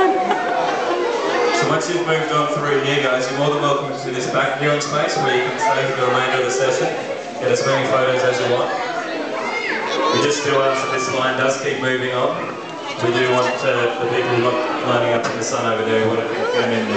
so once you've moved on through here, guys, you're more than welcome to this back viewing space where you can stay for the remainder of the session, get as many photos as you want. We just do ask that this line does keep moving on. We do want uh, the people lining up in the sun over there, we want to them in